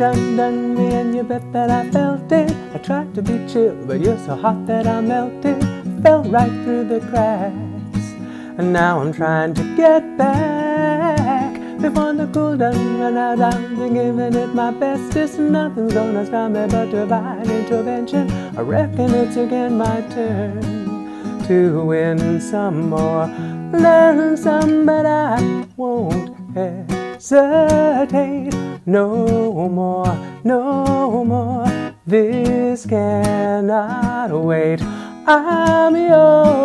done done me, and you bet that I felt it. I tried to be chill, but you're so hot that I melted. Fell right through the cracks, and now I'm trying to get back. Before the cool done run out, I'm giving it my bestest. Nothing's gonna stop me but divine intervention. I reckon it's again my turn to win some more, learn some, but I won't hesitate no more, no more. This cannot wait. I'm yours.